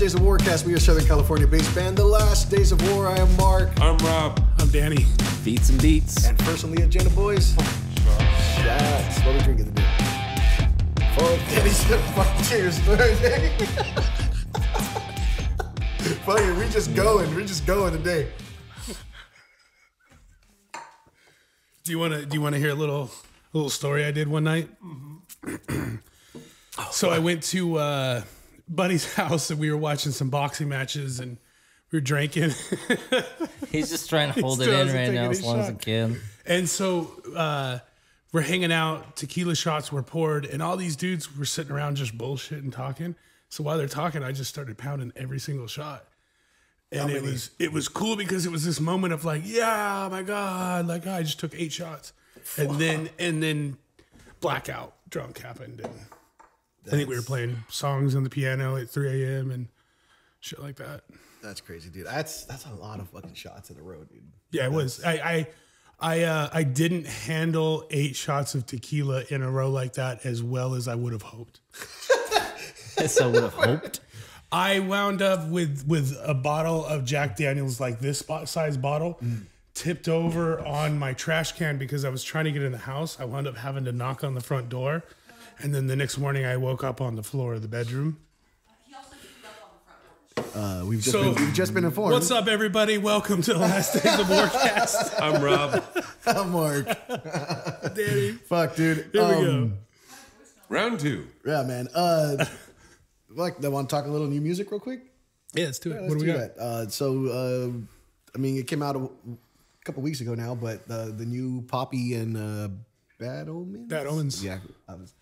Days of Warcast. We are Southern California-based band, The Last Days of War. I am Marc. I'm Robb. I'm Danny. Beats and beats. And first on the agenda, boys. Shots. What are we drinking today? Fuck, Danny said fuck cheers. Fuck it, we just going. We're just going today. Do you want to? Do you want to hear a little little story I did one night? so I went to uh, Buddy's house and we were watching some boxing matches and we were drinking. He's just trying to hold it in right now a as long as he can. and so uh, we're hanging out. Tequila shots were poured, and all these dudes were sitting around just bullshitting, and talking. So while they're talking, I just started pounding every single shot. And it was it was cool because it was this moment of like, yeah, my God, like I just took eight shots, and then and then blackout drunk happened, and I think we were playing songs on the piano at 3 a.m. and shit like that. That's crazy, dude. That's that's a lot of fucking shots in a row, dude. Yeah, it was. I I I, uh, I didn't handle eight shots of tequila in a row like that as well as I would have hoped. so I would have hoped. I wound up with with a bottle of Jack Daniels, like this bo- size bottle, tipped over on my trash can because I was trying to get in the house. I wound up having to knock on the front door, and then the next morning I woke up on the floor of the bedroom. Uh, we've just So, been, we've just been informed. What's up, everybody? Welcome to the last days of Warcast. I'm Robb. I'm Marc. Danny. Fuck, dude. Here we go. Um, Round two. Yeah, man. Uh, like, I want to talk a little new music real quick. Yeah, let's do it. Let's what do we do got? that. Uh, so, uh, I mean, it came out a, a couple weeks ago now, but uh, the new Poppy and uh, Bad Omens. Bad Omens. Yeah, I was.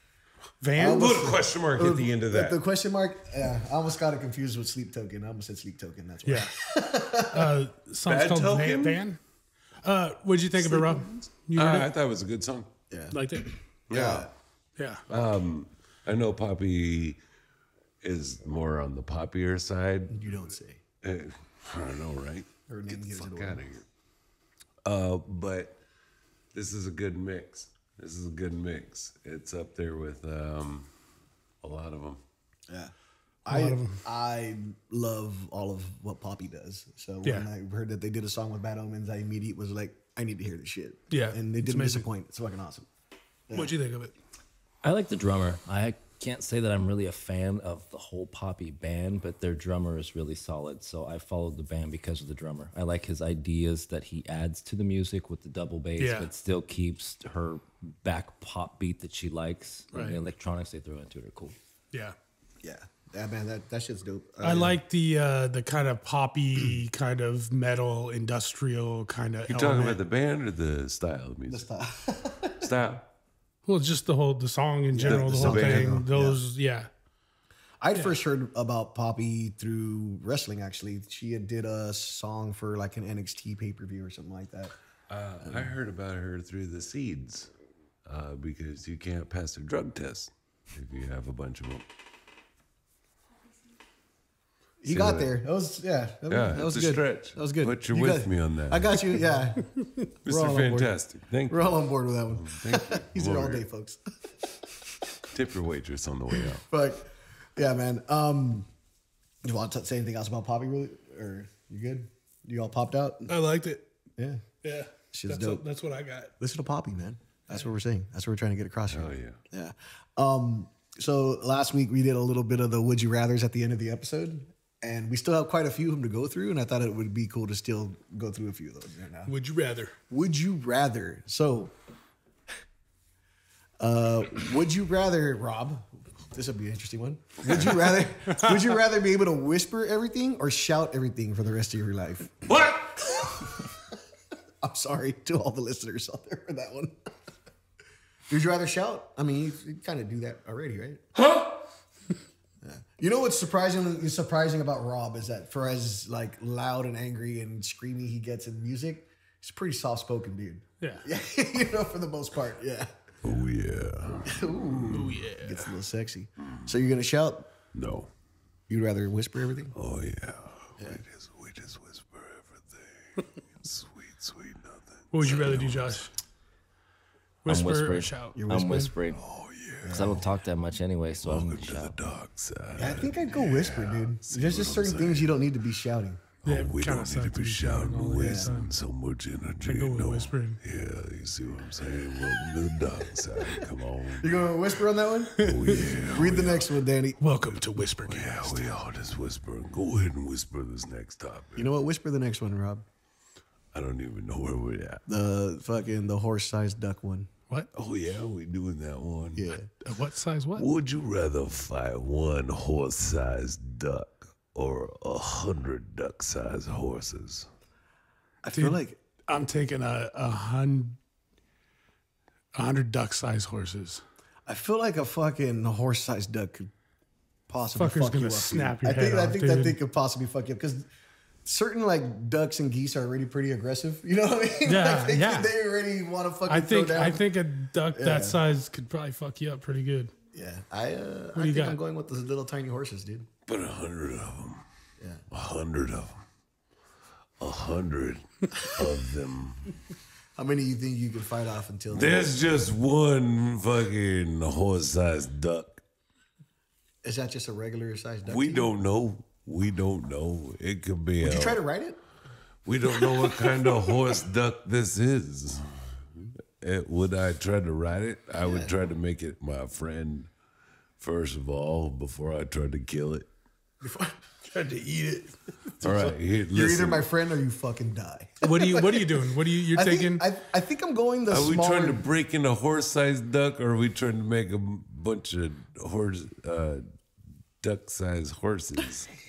Van. Put a question mark at the end of that. The question mark. Yeah, I almost got it confused with Sleep Token. I almost said Sleep Token. That's why. Yeah. Uh, song's Bad called Token? Van. Van. Uh, what'd you think of it, Robb? You Uh, heard I thought it was a good song. Yeah, Liked it? Yeah. Yeah. Um, I know Poppy is more on the poppier side. You don't say. Uh, I don't know, right? Her name Get the gives it fuck out of here. Uh, but this is a good mix. This is a good mix. It's up there with um, a lot of them. Yeah. I I love all of what Poppy does. So when Yeah. I heard that they did a song with Bad Omens, I immediately was like, I need to hear this shit. Yeah, and they didn't disappoint. It's fucking awesome. What'd you think of it? I like the drummer. I can't say that I'm really a fan of the whole Poppy band, but their drummer is really solid. So I followed the band because of the drummer. I like his ideas that he adds to the music with the double bass, Yeah. but still keeps her back pop beat that she likes. And the electronics they throw into it are cool. Yeah. Yeah, yeah, man, that that shit's dope. I Uh, like the uh, the kind of poppy, kind of metal, industrial kind of. You talking about the band or the style of music? Style. Well, just the whole the song in general, the, the whole band, thing. Those, yeah. I'd first heard about Poppy through wrestling. Actually, she had did a song for like an NXT pay per view or something like that. Uh, I heard about her through the seeds uh, because you can't pass a drug test if you have a bunch of them. You See got that? there. That was yeah. That, Yeah, that was a good. stretch. That was good. But you're You with got- me on that. I got you. Yeah, Mr. all on board. Fantastic. Thank you. we're you. all on board with that one. Thank you. He's here all day, folks. Tip your waitress on the way out. But yeah, man. Um, you want to say anything else about Poppy? Really, or you good? You all popped out? I liked it. Yeah. Yeah. Shit's that's, dope. that's what I got. Listen to Poppy, man. That's what we're saying. That's what we're trying to get across here. Oh yeah. Yeah. Um, so last week we did a little bit of the would you rather's at the end of the episode, and we still have quite a few of them to go through, and I thought it would be cool to still go through a few of those right now. Would you rather? Would you rather? So, uh, would you rather, Robb? This would be an interesting one. Would you rather? would you rather be able to whisper everything or shout everything for the rest of your life? What? I'm sorry to all the listeners out there for that one. Would you rather shout? I mean, you, you kind of do that already, right? Huh? Yeah. You know what's surprising is surprising about Robb is that for as like loud and angry and screamy he gets in music, he's a pretty soft spoken dude. Yeah. Yeah, you know, for the most part, yeah. Oh yeah. Oh yeah. Gets a little sexy. So you're gonna shout? No. You'd rather whisper everything? Oh yeah. We just we just whisper everything. sweet, sweet nothing. What would you rather do, Josh? Whisper or whispering. shout? You're I'm whispering? whispering. Oh yeah. Because I don't talk that much anyway, so I'm Welcome to the shout. dark side. I think I'd go whisper, dude. There's just certain things you don't need to be shouting. Oh, yeah, we kinda don't suck need to to be be shouting shouting, all the wasting time. so much energy. I go with no. whispering. Yeah, you see what I'm saying? Welcome to the dark side. Come on. You gonna whisper on that one? Oh, yeah. Oh, Read the next one, Danny. Welcome to Whisper oh, Yeah, Cast. we all just whispering. Go ahead and whisper this next topic. You know what? Whisper the next one, Robb. I don't even know where we're at. The fucking the horse-sized duck one. What? Oh, yeah, we doing that one. Yeah. Uh, What size? What? Would you rather fight one horse sized duck or a hundred duck sized horses? I feel like I'm taking a a hundred, a hundred duck-sized horses. I feel like a fucking horse-sized duck could possibly Fucker's fuck gonna you up. snap your I think head I off, think that dude. thing could possibly fuck you up because certain like ducks and geese are already pretty aggressive. You know what I mean? Yeah, like, they, yeah. They already want to fucking I think throw down. I think a duck Yeah. that size could probably fuck you up pretty good. yeah. I uh, I do you think got? I'm going with those little tiny horses, dude. But a hundred of them. Yeah. A hundred of them. A hundred of them. How many do you think you could fight off until? There's just one fucking horse sized duck. Is that just a regular sized duck? We to don't know. We don't know. It could be. Would you try to ride it? We don't know what kind of horse duck this is. Eh, would I try to ride it? I would try to make it my friend first of all before I tried to kill it. Before I tried to eat it. All right, here, You're either my friend or you fucking die. What are you? What are you doing? What are you? You're I taking? think I, I think I'm going the Are we trying to break in a horse-sized duck, or are we trying to make a bunch of horse, uh, duck-sized horses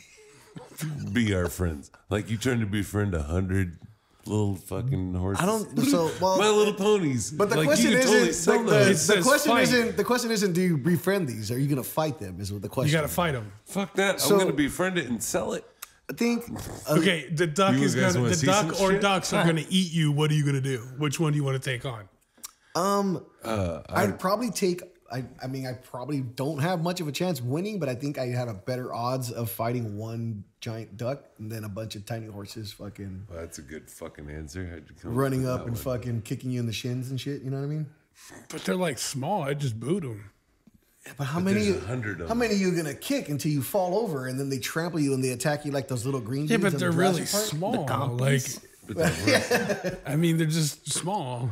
be our friends? Like you trying to befriend a hundred little fucking horses? I don't. So well, My Little Ponies. But the Like, you question could isn't totally sell like, the, those. It the says question fight. isn't the question isn't do you befriend these? Are you gonna fight them? Is what the question. you got to fight them. Fuck that! So- I'm gonna befriend it and sell it. I think. uh, Okay, the duck You is guys gonna. wanna The see duck or shit? ducks are gonna eat you. What are you gonna do? Which one do you want to take on? Um, Uh, I'd probably take. I, I mean, I probably don't have much of a chance winning, but I think I have a better odds of fighting one giant duck and then a bunch of tiny horses fucking Well, that's a good fucking answer. How'd you come running with up and one? fucking kicking you in the shins and shit. You know what I mean? But they're like small. I just boot them. yeah, But how many? there's a hundred of how them. many are you gonna kick until you fall over and then they trample you and they attack you like those little green? Yeah, but they're Jurassic really Park? small. Like, But I mean, they're just small.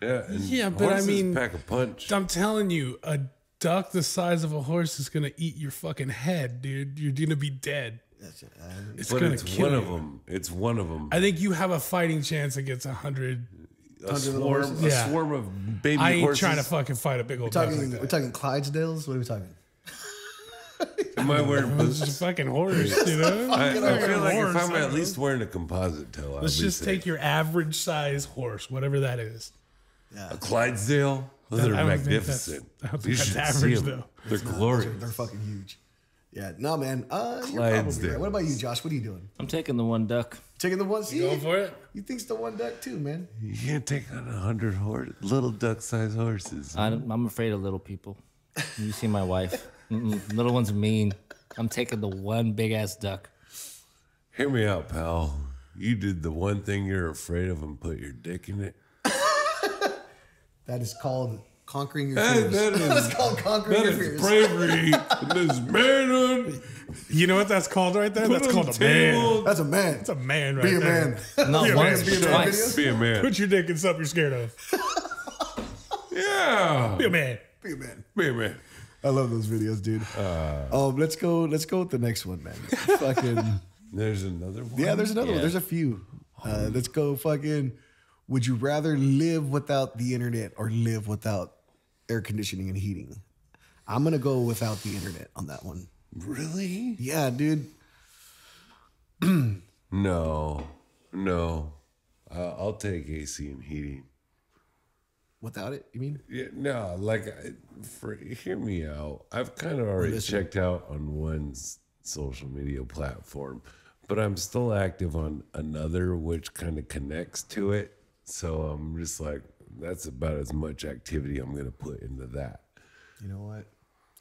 yeah, Yeah, but I mean- pack a punch. I'm telling you, a duck the size of a horse is gonna eat your fucking head, dude. You're gonna be dead. That's it. Uh, It's But gonna it's kill one you. of them. It's one of them. I think you have a fighting chance against a hundred. A little swarm, horses? a Yeah. swarm of baby I ain't horses. trying to fucking fight a big old duck talking, like we're that. talking Clydesdales. What are we talking? Am I wearing It's boots? just a fucking horse, you know. I, I Fucking feel like if horse, I'm at least wearing a composite toe, I'll let's be just safe. take your average size horse, whatever that is. a Clydesdale. Those are I don't think that's- magnificent. You should that's see average, 'em. though. They're They're, glorious. they're fucking huge. Yeah, no, man. Uh, you're probably right. What about you, Josh? What are you doing? I'm taking the one duck. Taking the one. See, Going for it? You think's the one duck too, man? You can't take on a hundred horse, little duck-sized horses. I don't- I'm afraid of little people. You see my wife. Mm-mm, little one's mean. I'm taking the one big ass duck. Hear me out, pal. You did the one thing you're afraid of and put your dick in it. That is called conquering your That- fears. that that is- is called conquering That your is fears. bravery. and this manhood. You know what that's called right there? Put That's on called the a man. table. That's a man. That's a man right Be a there. man. Not Yeah, once, man, but be a man twice. Be a man. Put your dick in something you're scared of. Yeah. Be a man. Be a man. Be a man. I love those videos, dude. um, let's go. Let's go with the next one, man. fucking There's another one. yeah. There's another one. There's a few. Uh, let's go. Fucking. Would you rather live without the internet or live without air conditioning and heating? I'm gonna go without the internet on that one. Really? Yeah, dude. No. No. Uh, I'll take AC and heating. Without it, you mean? Yeah, no, like, I- for hear me out. I've kind of already listen. checked out on one social media platform, but I'm still active on another, which kind of connects to it. So I'm just like, that's about as much activity I'm going to put into that. You know what?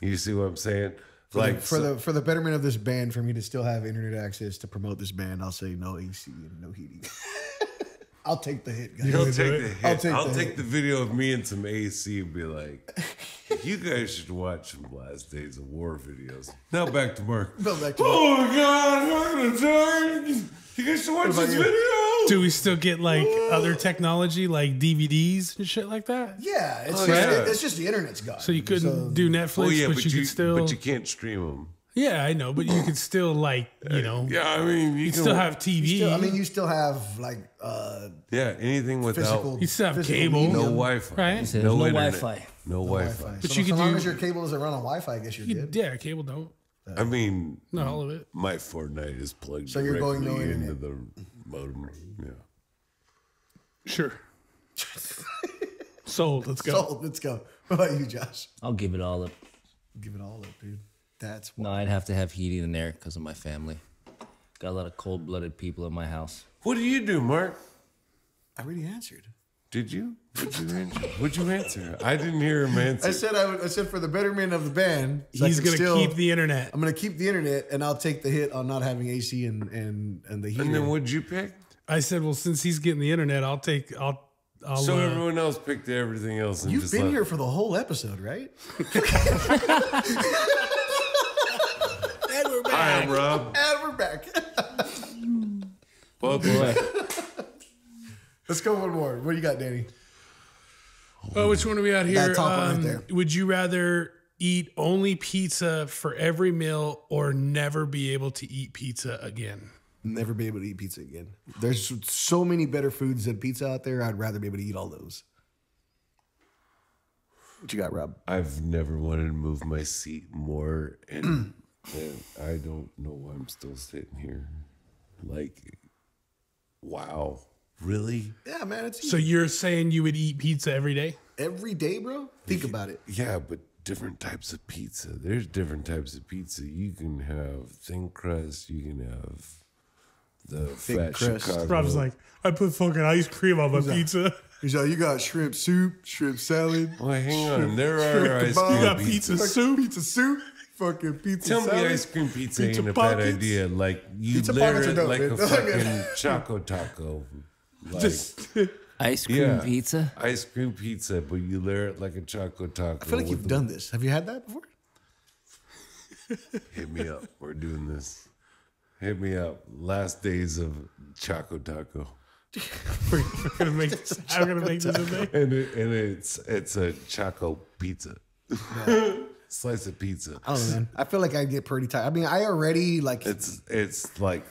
You see what I'm saying? For like, the, for so- the for the betterment of this band, for me to still have internet access to promote this band, I'll say no AC and no heating. I'll take the hit, guys. He'll take the hit. I'll I'll take take, the hit. the video of me and some AC and be like, you guys should watch some Last Days of War videos. Now back to Marc. Go back to Oh my God, I'm gonna die. You guys should watch this you? video. Do we still get like other technology like DVDs and shit like that? Yeah, it's Oh, just, yeah. it's just the internet's gone. So you couldn't do Netflix, Oh yeah, but, but, you, you, could still. but you can't stream them. yeah, I know, but you could still like you know, Yeah, I mean, you you can still have TV. Still, I mean, you still have like uh, yeah anything without physical. You still have physical cable. medium. no Wi-Fi, Right. There's no internet, Wi-Fi. no Wi-Fi. Wi-Fi. But so, you so could long do- as your cable doesn't run on Wi-Fi, I guess you're You- good. yeah, cable don't. I mean, Not all of it. my Fortnite is plugged So you're going directly no into internet. the modem. Yeah. Sure. Sold. Let's go. Sold. let's go. What about you, Josh? I'll give it all up. Give it all up, dude. That's No, I'd have to have heating in there because of my family. Got a lot of cold-blooded people in my house. What do you do, Marc? I already answered. Did you? What'd you answer? What'd you answer? I didn't hear him answer. I said I, would, I said for the betterment of the band, so He's gonna keep the internet. I'm gonna keep the internet, and I'll take the hit on not having AC and and and the heat. and then what'd you pick? I said, well, since he's getting the internet, I'll take. I'll. I'll. So uh, everyone else picked everything else. And You've just been left. here for the whole episode, right? Hi, I'm Robb. And we're back. Welcome back. Let's go one more. What do you got, Danny? Oh, which one are we at here? That top one right Um, there. Would you rather eat only pizza for every meal or never be able to eat pizza again? Never be able to eat pizza again. There's so many better foods than pizza out there. I'd rather be able to eat all those. What you got, Robb? I've never wanted to move my seat more, and, and I don't know why I'm still sitting here. Like, wow, really? Yeah, man, it's So you're saying you would eat pizza every day? every day, bro. Think about it. Yeah, but different types of pizza. There's different types of pizza. You can have thin crust. You can have the fat crust. Chicago. Robb's like, I put fucking ice cream on my pizza. He's like, you got shrimp soup, shrimp salad, well, hang on. There are ice cream You got pizza. pizza soup. pizza soup, fucking pizza Tell salad. me ice cream pizza, Pizza ain't a bad idea. Like you Pizza layer it dope, like man. a fucking choco taco. Like Just Ice cream Yeah. pizza? ice cream pizza, but you layer it like a choco taco. I feel like you've done this. Have you had that before? Hit me up. We're doing this. Hit me up. Last days of choco taco. we're gonna make this. I'm gonna make this a thing. and it, and it's it's a choco pizza, slice of pizza. I don't know, man. I feel like I get pretty tired. I mean, I already like It's it's like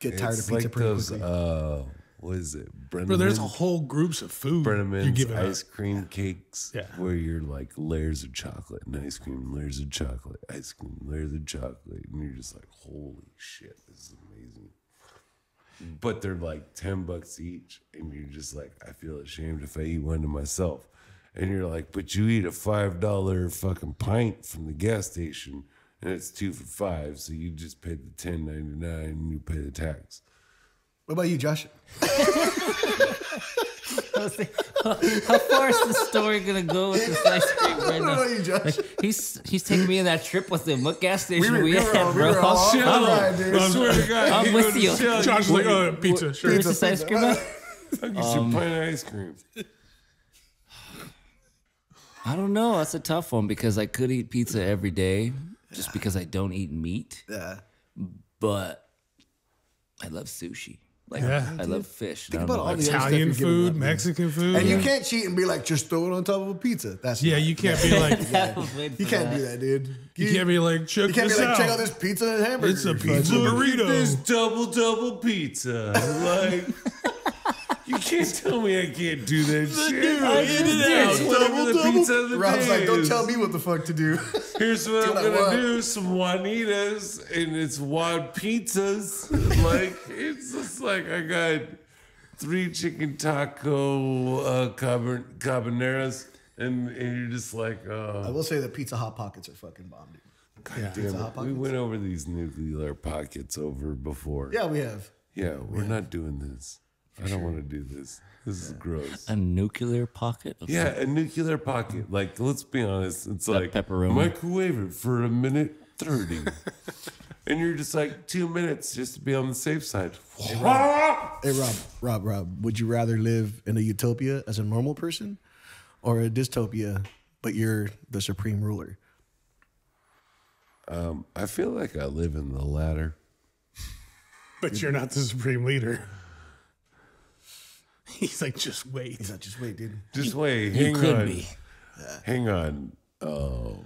Get tired of it's pizza like pretty those quickly. uh what is it? Brenneman's, Bro, there's a whole groups of food you're ice out. cream cakes. Yeah. where you're like layers of chocolate and ice cream, layers of chocolate, ice cream, layers of chocolate, and you're just like, holy shit, this is amazing. But they're like ten bucks each, and you're just like, I feel ashamed if I eat one to myself. And you're like, but you eat a five dollar fucking pint from the gas station, and it's two for five, so you just pay the ten ninety nine, and you pay the tax. What about you, Josh? How far is the story gonna go with this ice cream right What about you, Josh? He's he's taking me on that trip with him. What gas station We we, were- we were at, all- we bro? were all- Shut all up. dude. I swear to God, I'm with you. Shell, Josh is like, oh, pizza, sure. Where's this ice cream? I'll get you a pint of ice cream. I don't know. That's a tough one because I could eat pizza every day just because I don't eat meat, Yeah. but I love sushi. Like Yeah. I love fish. Think about all why- the other stuff Italian you're giving food, up, man. Mexican food. And you can't cheat and be like, just throw it on top of a pizza. That's yeah, not- you can't be like, I You can't that. do that, dude. you can't be like, check You can't be this like, out. check out this pizza and hamburger. It's a pizza burrito. This double double pizza. Like you can't tell me I can't do that shit. I eat it It's out. whatever the pizza of the Robb's day like, don't is. tell me what the fuck to do. Here's what I'm gonna want. do: some Juanitas, and it's Juan pizzas. like it's just like I got three chicken taco uh, caber- cabaneras, and, and you're just like, I oh, will say the pizza hot pockets are fucking bomb, dude. damn Pizza it. Hot We went over these nuclear pockets over before. Yeah, we have. Yeah, we're not doing this. I don't want to do this. This is gross. A nuclear pocket? of Yeah, a nuclear pocket. Like, let's be honest. It's like pepperoni. microwave it for a minute thirty, and you're just like two minutes just to be on the safe side. Hey, Robb, Robb, Robb, would you rather live in a utopia as a normal person or a dystopia, but you're the supreme ruler. Um, I feel like I live in the latter. But you're not the supreme leader. He's like, just wait. He's like, just wait, dude. Just wait. You hang could on. be. Hang on. Oh,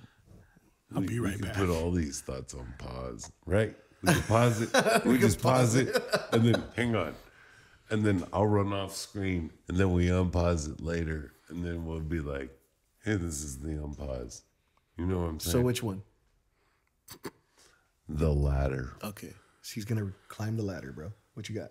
I'll we, be we right can back. Put all these thoughts on pause, right? We can pause it. we just pause it, and then hang on, and then I'll run off screen, and then we unpause it later, and then we'll be like, "Hey, this is the unpause." You know what I'm saying? So which one? the ladder. Okay. So he's gonna climb the ladder, bro. What you got?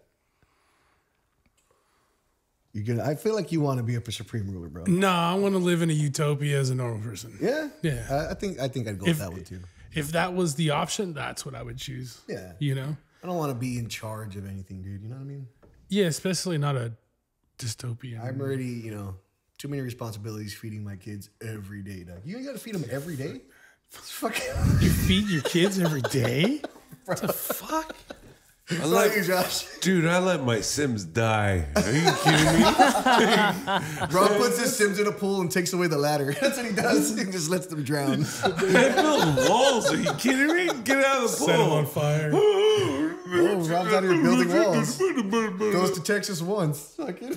You gonna? I feel like you want to be a supreme ruler, bro. No, I want to live in a utopia as a normal person. Yeah, Yeah. I, I think I think I'd go If- with that one too. If that was the option, that's what I would choose. Yeah. You know? I don't want to be in charge of anything, dude. You know what I mean? Yeah, especially not a dystopian. I'm already, you know, too many responsibilities feeding my kids every day. Dog. You got to feed them every day. Fucking. you feed your kids every day? what the fuck? I Sorry, let, Josh. dude, I let my Sims die. Are you kidding me? Robb puts his Sims in a pool and takes away the ladder. That's what he does. He just lets them drown. I built walls. Are you kidding me? Get out of the pool. Set them on fire. Oh, Robb's out here building walls. Goes to Texas once. Fucking.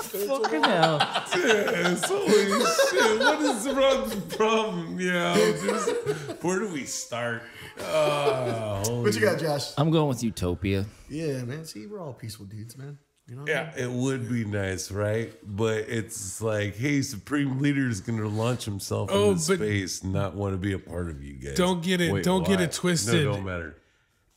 Fucking hell. Yes, holy shit. What is Robb's problem? Yeah, just, where do we start? Oh, What you got, Josh? I'm going with Utopia. Yeah, man. See, we're all peaceful dudes, man. You know. yeah, it would be nice, right? But it's like, hey, Supreme Leader is going to launch himself Oh, into space, not want to be a part of you guys. Don't get it- don't get it twisted. No, don't matter.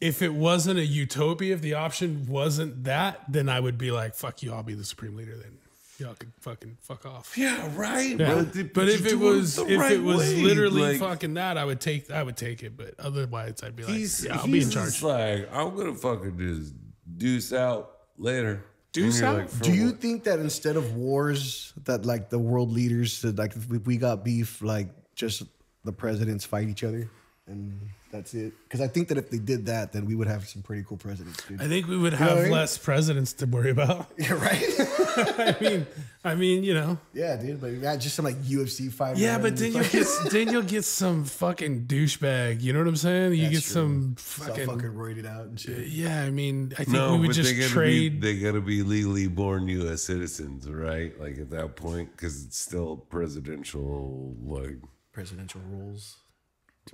If it wasn't a utopia, if the option wasn't that, then I would be like, fuck you, I'll be the supreme leader then. Y'all can fucking fuck off. Yeah, right. Yeah. But, But if you it was if right it was way, literally like, fucking that, I would take I would take it. But otherwise, I'd be like, yeah, I'll be in just charge. like, I'm gonna fucking just deuce out later. Deuce out? like, Do you what? think that instead of wars, that like the world leaders, said like if we- we got beef, like just the presidents fight each other, and that's it? Because I think that if they did that, then we would have some pretty cool presidents, dude. I think we would know have I mean? less presidents to worry about. Yeah, right. I mean, I mean, you know. yeah, dude. But yeah, just some like UFC fight. Yeah, but then you fucking- get then you'll get some fucking douchebag. You know what I'm saying? You That's get true. some It's all fucking, fucking roided out and shit. yeah. I mean, I think No, we would just they gotta trade. Be, they got to be legally born U.S. citizens, right? Like at that point, because it's still presidential. Like, Presidential rules.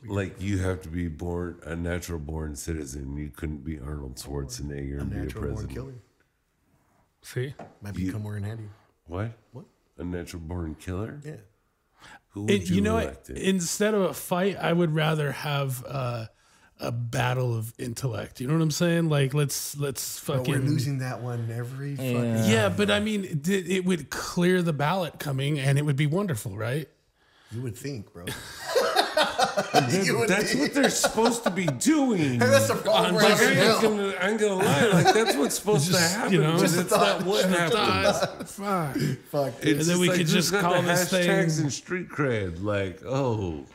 Like you have to be born a natural born citizen. You couldn't be Arnold Schwarzenegger and be a Natural born president. killer See, might become more in handy. What? What? A natural born killer? Yeah. Who would And you, you know what? elect? it? Instead of a fight, I would rather have uh, a battle of intellect. You know what I'm saying? Like let's let's But fucking we're losing that one every fucking. Yeah. Yeah, but I mean, it, it would clear the ballot coming, and it would be wonderful, right? You would think, bro. Dude, that's be- what they're supposed to be doing. That's the problem. Like, I having ain't gonna, I ain't gonna lie. Like that's what's supposed to happen. you know, just a it's not what happens. Fuck. Fuck. It's then we like, could who's just call the this hashtags thing- and street cred. Like, oh,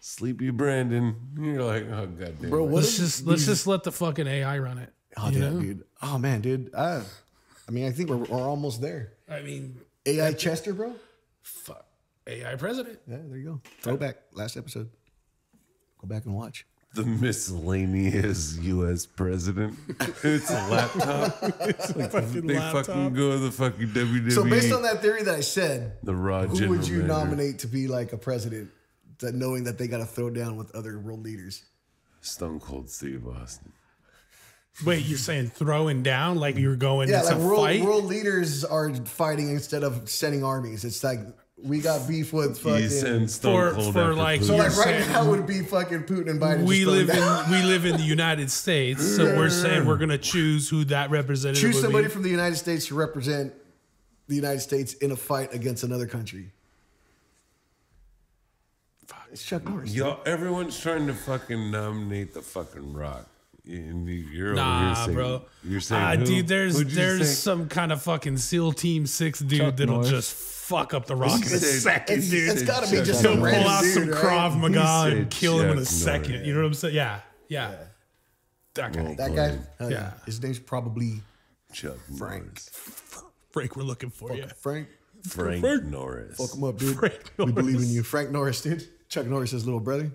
Sleepy Brandon. You're like, oh goddamn. Bro, what Let's if just let's just let the fucking AI run it. Oh, you know? dude. Oh man, dude. I, I mean, I think we're, we're almost there. I mean, AI Chester, bro. fuck. AI president. Yeah, there you go. Throwback. Last episode. Go back and watch. the miscellaneous U.S. president. it's a laptop. Fucking they laptop. fucking go to the fucking WWE. So based on that theory that I said, the raw who general would you manager. nominate to be like a president? That knowing that they got to throw down with other world leaders. Stone Cold Steve Austin. Wait, you're saying throwing down like you're going Yeah, to like world, fight? world leaders are fighting instead of sending armies. It's like we got beef with You fucking. send Stone For- Cold for, after like, Putin. so like right saying- now would be fucking Putin and Biden. we live in we live in the United States, so we're saying we're gonna choose who that representative choose would somebody be. from the United States to represent the United States in a fight against another country. Fuck. It's Chuck Norris. Y'all, everyone's trying to fucking nominate the fucking Rock. And you're over here Nah, saying, bro. You're saying, Ah, who? dude, there's there's say? some kind of fucking SEAL Team Six dude Chuck that'll Norris. just fuck up the rock in a second, it's, dude. it's got to be Chuck just He'll some pull random out some dude, right? Krav Maga and said kill him in a Chuck second. Norris. You know what I'm saying? Yeah, yeah. That guy. Well, That guy, hell Yeah. His name's probably Chuck Frank. Norris. Frank, we're looking for you. Frank. Frank, Frank. Norris. Fuck him up, dude. Frank we believe in you. Frank Norris, dude. Chuck Norris's little brother.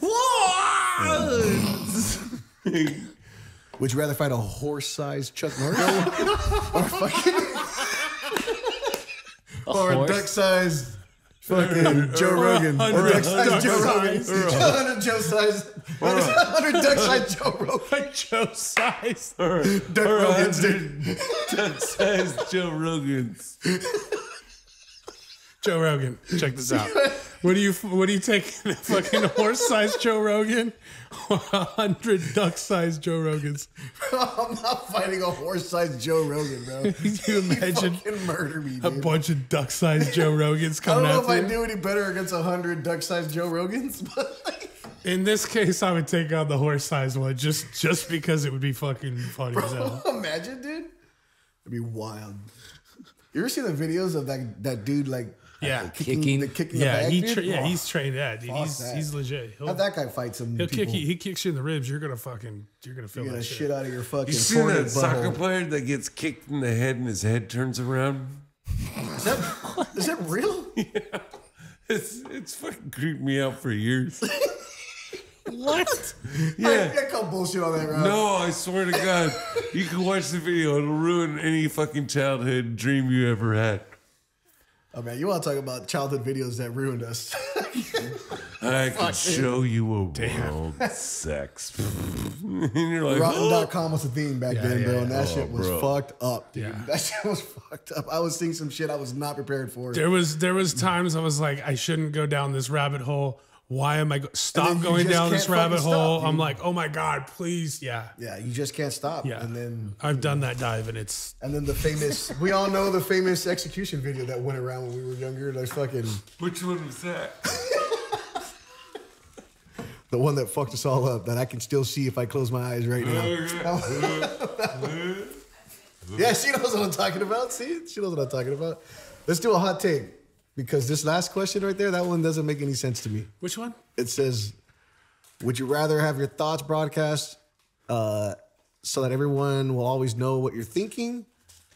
Would you rather fight a horse-sized Chuck Norris or fucking or a horse? duck-sized fucking Joe Rogan or hundred duck-sized Joe Rogan? duck-sized. Hundred Joe-sized, hundred duck-sized Joe Rogan. Joe size. Duck Rogan's, dude. Duck-sized Joe Rogan's. Joe Rogan, check this out. What do you what do you take? A fucking horse sized Joe Rogan or a hundred duck sized Joe Rogans? I'm not fighting a horse-sized Joe Rogan, bro. Can you imagine Fucking murder me, a bunch of duck sized Joe Rogans coming out? I coming don't know if after I you? do any better against a hundred duck-sized Joe Rogans, but like, In this case, I would take out the horse sized one just just because it would be fucking funny as hell. imagine, dude. It'd be wild. You ever see the videos of that that dude like Yeah. kicking, Kicking? the kicking Yeah, the bag, he dude? tra- yeah Oh, he's trained. Yeah, dude, he's that. he's legit. He'll, Have that guy fight some he'll kick you. He kicks you in the ribs. You're gonna fucking you're gonna feel Get that shit. shit out of your fucking You seen cornered that soccer player that gets kicked in the head and his head turns around? Is that, is that real? yeah, It's it's fucking creeped me out for years. What? Yeah. I, I call bullshit on that, Robb. No, I swear to God, you can watch the video. It'll ruin any fucking childhood dream you ever had. Oh man, you want to talk about childhood videos that ruined us? I can show you a world sex. and you're like, Rotten.com was a theme back Yeah, then, yeah, bro, and that Oh, shit was bro. fucked up. Dude. Yeah. That shit was fucked up. I was seeing some shit I was not prepared for. There was there was times I was like, I shouldn't go down this rabbit hole. Why am I go- stop going down this rabbit hole? dude. I'm like, oh my god, please, yeah, Yeah, you just can't stop. yeah. And then I've done that dive, and it's and then the famous we all know the famous execution video that went around when we were younger. Like fucking which one was that? the one that fucked us all up that I can still see if I close my eyes right now. yeah, she knows what I'm talking about. See, she knows what I'm talking about. Let's do a hot take because this last question right there, that one doesn't make any sense to me. which one? It says, "Would you rather have your thoughts broadcast uh, so that everyone will always know what you're thinking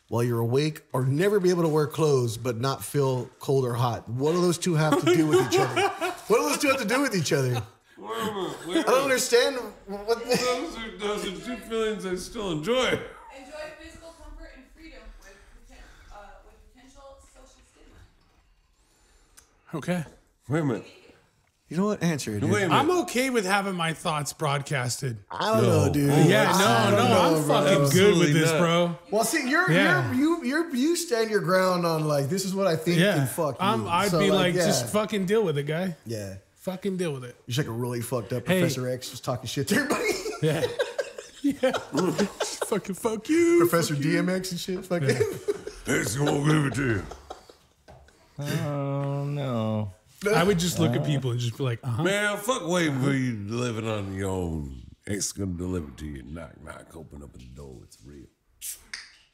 while you're awake, or never be able to wear clothes but not feel cold or hot? What do those two have to do with each other? What do those two have to do with each other? I don't understand. What Those are, those are two feelings I still enjoy. Enjoy physical comfort and freedom with, poten- uh, with potential social stigma. Okay, Wait a minute. you know what? Answer it. dude. Wait a minute. I'm okay with having my thoughts broadcasted. I don't know, dude. Yeah, I no, don't no, know, I'm bro. fucking good with this, not. bro. Well, see, you're, Yeah. you're you you you stand your ground on like this is what I think Yeah, and fuck you. I'm, I'd So, be like, yeah. just fucking deal with it, guy. yeah. Fucking deal with it. You're just like a really fucked up Hey. Professor X just talking shit to everybody. Yeah, yeah. fucking fuck you, Professor fuck you. DMX and shit. Fucking. It's gonna give it to you. Uh, I would just look at people and just be like, uh huh. Man, fuck waiting for you living on your own. It's gonna deliver to you. Knock, knock. Open up the door. It's real.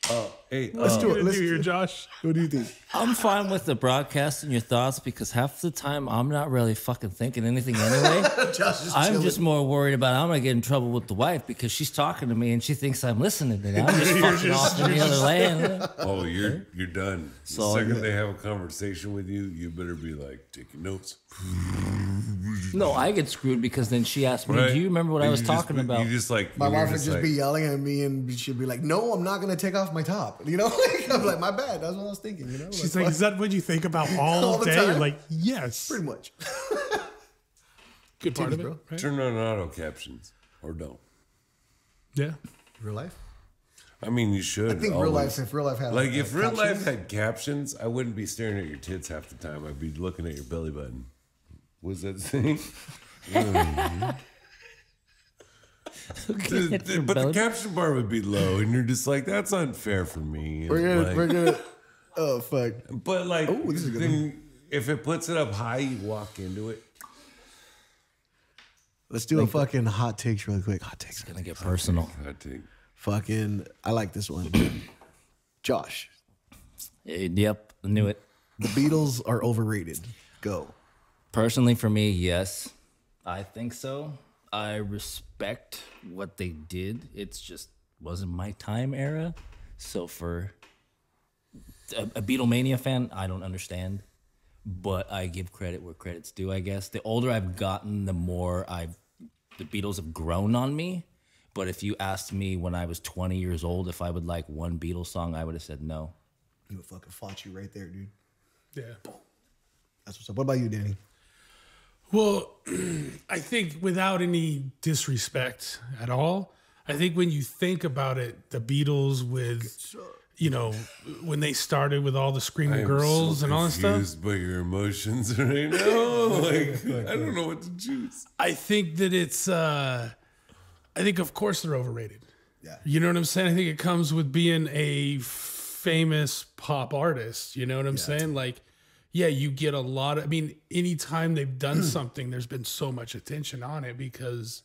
Uh, hey, Let's uh, do it. Let's do do here, it. Josh. What do you think? I'm fine with the broadcasting your thoughts because half the time I'm not really fucking thinking anything anyway. Josh is I'm chilling. just more worried about I'm gonna get in trouble with the wife because she's talking to me and she thinks I'm listening to and I'm just fucking just- off in the other land. oh, you're you're done. So, the second yeah. they have a conversation with you, you better be like taking notes. No, I get screwed because then she asked me, Right? "Do you remember what I was talking be- about?" You just like My wife would just like, be yelling at me and she'd be like, "No, I'm not gonna take off my top." You know, like, I'm like, "My bad." That's what I was thinking. You know, She's like, like, is that what you think about all, All the day? time? Like, yes. pretty much. Good part of it, bro. right? turn on auto captions or don't. Yeah. Real life. I mean, you should. I think real life. If real life had Like if real life had captions, I wouldn't be staring at your tits half the time. I'd be looking at your belly button. Was that saying? Looking at your but the caption bar would be low, and you're just like, "That's unfair for me." we're gonna Like- we're gonna. Oh fuck! but like, Ooh, this is a good then if it puts it up high, you walk into it. Let's do a fucking hot takes really quick. Hot takes. gonna get personal. Hot think. Fucking. I like this one. Josh, Eh, Yep, I knew it. the Beatles are overrated. Go. Personally, for me, yes, I think so. I respect what they did. It's just wasn't my time era. So for a, a Beatlemania fan, I don't understand, but I give credit where credit's due. I guess the older I've gotten, the more I've the Beatles have grown on me. But if you asked me when I was 20 years old if I would like one Beatles song, I would have said no. You would fucking fought you right there, dude. Yeah. That's what's up. What about you, Danny? Well, I think without any disrespect at all, I think when you think about it, the Beatles with, you know, when they started with all the screaming girls so and all that stuff, confused by your emotions right now. Like I don't know what to choose. I think that it's, uh, I think of course they're overrated. Yeah. You know what I'm saying? I think it comes with being a famous pop artist. You know what I'm saying? Like, yeah, you get a lot of, I mean, anytime they've done hmm. something, there's been so much attention on it because,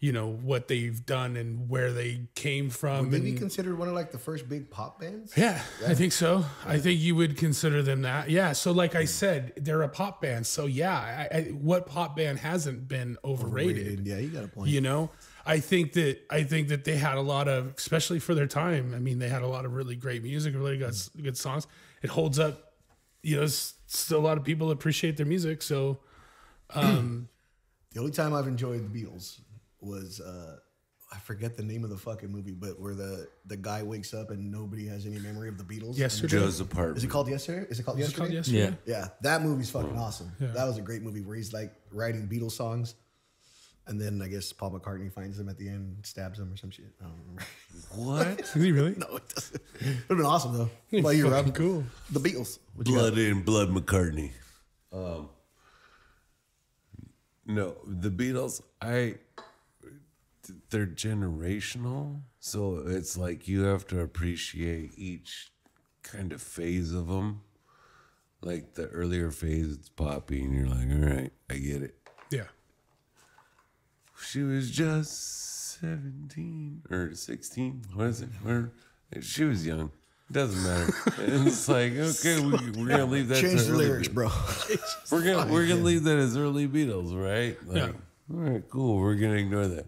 you know, what they've done and where they came from. Would they be considered one of like the first big pop bands? yeah, I think so. I think you would consider them that. Yeah. So, like I hmm. said, they're a pop band. So, yeah, I, I, what pop band hasn't been overrated? Yeah, you got a point. You know, I think that I think that they had a lot of, especially for their time. I mean, they had a lot of really great music, really good good songs. It holds up. You know, still a lot of people appreciate their music. So, um, The only time I've enjoyed the Beatles was uh I forget the name of the fucking movie, but where the the guy wakes up and nobody has any memory of the Beatles. yesterday, Joe's apartment. Is it called Yesterday? Is it called Is it called yesterday? Yeah. Yeah, that movie's fucking awesome. That was a great movie where he's like writing Beatles songs, and then I guess Paul McCartney finds him at the end, stabs him or some shit. I don't remember. What? Is he really? no, it doesn't. It'd have been awesome though. What about you, Fucking Robb? cool. The Beatles. What you got? Blood in Blood McCartney. Um, no, the Beatles. I they're generational, so it's like you have to appreciate each kind of phase of them. Like the earlier phase, it's poppy, and you're like, all right, I get it. Yeah. She was just 17 or 16. What is it? Where she was young. Doesn't matter. It's like, okay, we, we're gonna leave that. Change the early lyrics, Beatles. bro. We're gonna we're gonna leave that as early Beatles, right? Like, Yeah. All right, cool. We're gonna ignore that.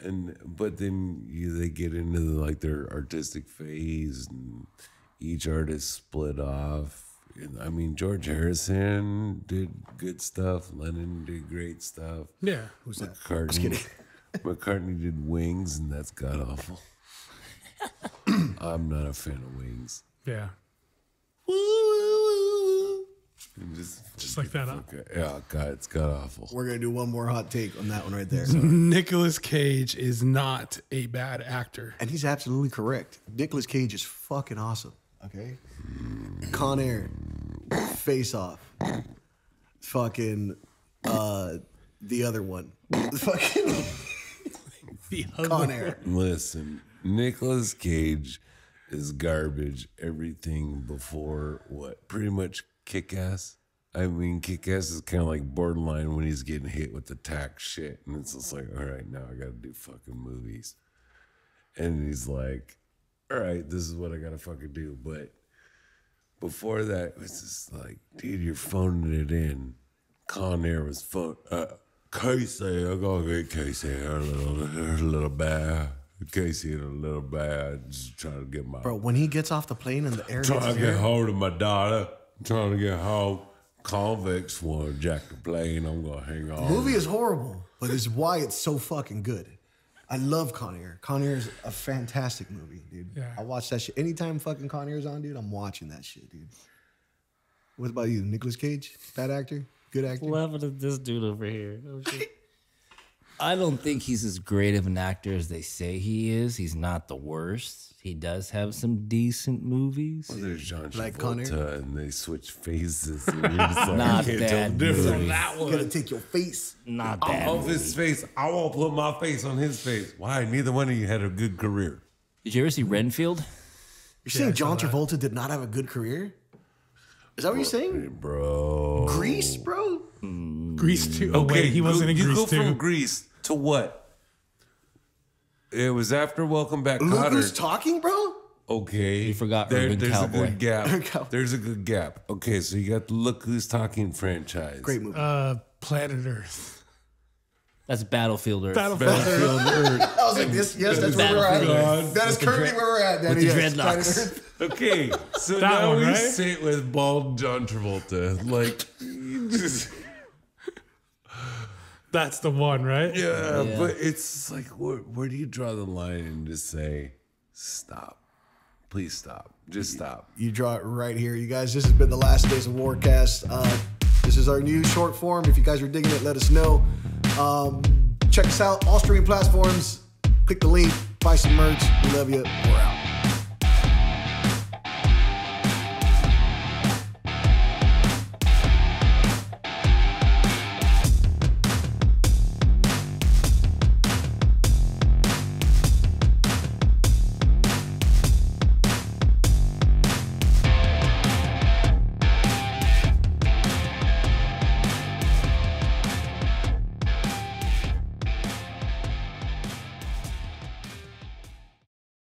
And but then you, they get into the, like their artistic phase, and each artist split off. And, I mean, George Harrison did good stuff. Lennon did great stuff. Yeah. Who's McCartney. That? McCartney did Wings, and that's god awful. I'm not a fan of Wings. Yeah. And Just, Just like that, huh? okay. Yeah, God, it's god awful. We're gonna do one more hot take on that one right there. Nicolas Cage is not a bad actor. And he's absolutely correct. Nicolas Cage is fucking awesome. Okay. Con Air, Face Off, fucking uh the other one. fucking The Con Air. Listen, Nicolas Cage is garbage. Everything before what? Pretty much kick ass. I mean, kick ass is kind of like borderline when he's getting hit with the tax shit. And it's just like, all right, now I got to do fucking movies. And he's like, all right, this is what I got to fucking do. But before that, it was just like, dude, you're phoning it in. Con Air was phone. Uh, Casey, I gotta get Casey her a little, her a little bad. Casey in a little bad. Just trying to get my Bro, when he gets off the plane and the air trying to get hold of my daughter. Trying to get home. Convicts want to jack the plane. I'm gonna hang on. the movie is horrible, but it's why it's so fucking good. I love Con Air. Con Air is a fantastic movie, dude. Yeah. I watch that shit. Anytime fucking Con Air's on, dude, I'm watching that shit, dude. What about you? Nicolas Cage? Bad actor? Good actor? Laughing at this dude over here. Oh, shit. I don't think he's as great of an actor as they say he is. He's not the worst. He does have some decent movies. Well, there's John Like Con Air? And they switch faces. And you're just like, Not I can't tell bad the difference. movies. You gotta take your face. Not I'm bad. off his face. I won't put my face on his face. Why? Neither one of you had a good career. Did you ever see Renfield? You're saying John Travolta did not have a good career? Is that what you're saying? Bro. Grease, bro? Hmm. Grease too. Oh wait, he wasn't in you Grease go too. from Grease to what? It was after Welcome Back, Look Kotter. who's talking, bro? Okay. You forgot there, Urban There's Cowboy. a good gap. There's a good gap. Okay, so you got the Look Who's Talking franchise. Great movie. Uh, Planet Earth. That's Battlefield Earth. Battlefield. Earth. I was like, this, yes, that's where we're Battlefield. at. That is currently where we're at, Danny. the yes. dreadlocks. Planet Okay, so That now one, we right? say it with bald John Travolta. Like, just, That's the one, right? yeah, Yeah. but it's like, where, where do you draw the line and just say, stop? Please stop. Just stop. You draw it right here, you guys. This has been the last days of Warcast. Uh, this is our new short form. If you guys are digging it, let us know. Um, check us out, all streaming platforms. Click the link, buy some merch. We love you. We're out.